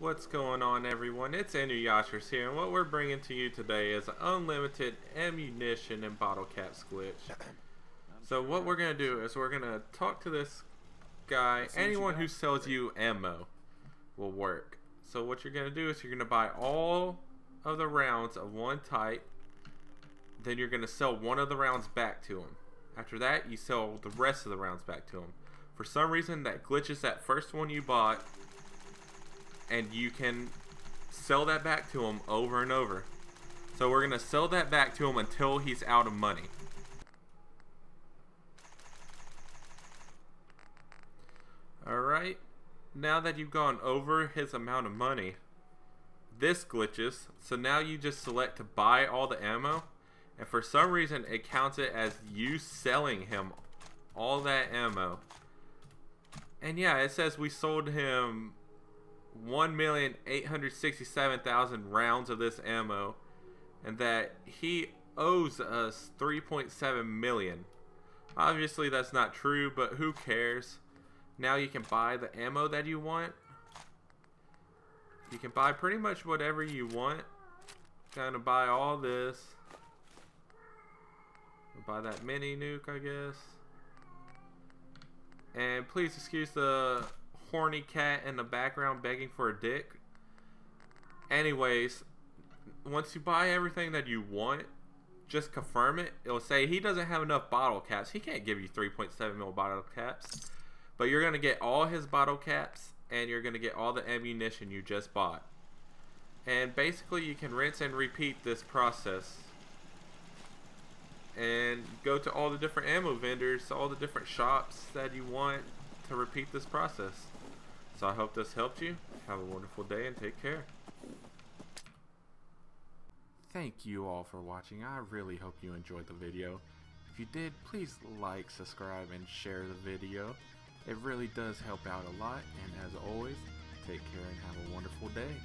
What's going on everyone? It's Inuyasherz here and what we're bringing to you today is unlimited ammunition and bottle caps glitch. So what we're going to do is we're going to talk to this guy. Anyone who sells you ammo will work. So what you're going to do is you're going to buy all of the rounds of one type. Then you're going to sell one of the rounds back to him. After that you sell the rest of the rounds back to him. For some reason that glitches that first one you bought and you can sell that back to him over and over. So we're going to sell that back to him until he's out of money. Alright, now that you've gone over his amount of money, this glitches, so now you just select to buy all the ammo, and for some reason it counts it as you selling him all that ammo. And yeah, it says we sold him 1,867,000 rounds of this ammo and that he owes us 3.7 million. Obviously that's not true, but who cares? Now you can buy the ammo that you want. You can buy pretty much whatever you want. Gonna buy all this. Buy that mini nuke, I guess. And please excuse the horny cat in the background begging for a dick. Anyways, once you buy everything that you want, just confirm it. It'll say he doesn't have enough bottle caps. He can't give you 3.7 mil bottle caps. But you're going to get all his bottle caps and you're going to get all the ammunition you just bought. And basically you can rinse and repeat this process. And go to all the different ammo vendors, all the different shops that you want to repeat this process. So I hope this helped you. Have a wonderful day and take care. Thank you all for watching. I really hope you enjoyed the video. If you did, please like, subscribe, and share the video. It really does help out a lot. And as always, take care and have a wonderful day.